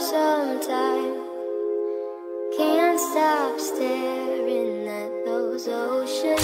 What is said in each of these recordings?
sometime. Can't stop staring at those ocean.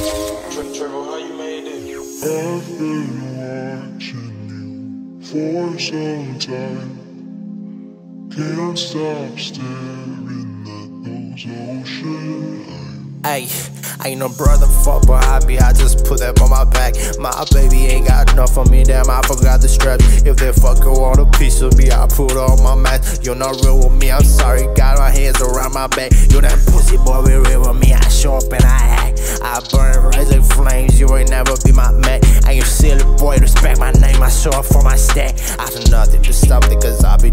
Trevor, how you made it? I've been watching you for some time. Can't stop staring at those ocean eyes. Hey, ain't no brother fuck, but I be, I just put that on my back. My baby ain't got enough for me, damn, I forgot the strap. If they fucker want a piece of me, I put on my mask. You're not real with me, I'm sorry, got my hands around my back. You that pussy boy, be real with me, I show up and I act. I burn rising flames, you ain't never be my man. And you silly boy, respect my name, I show up for my stack. I do nothing to stop it, cause I be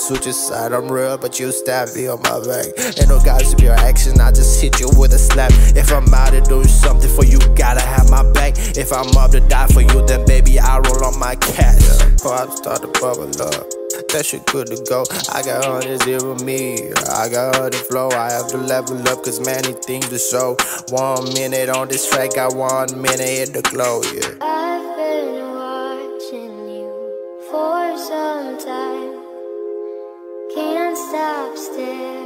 Side, I'm real, but you stab me on my back. Ain't no gossip, your action, I just hit you with a slap. If I'm out to do something for you, gotta have my back. If I'm up to die for you, then baby, I roll on my cash. Pop start to bubble up. That shit good to go. I got hundreds here with me. I got hundred flow. I have to level up, cause many things to show. One minute on this track, got one minute hit the glow, yeah. Time.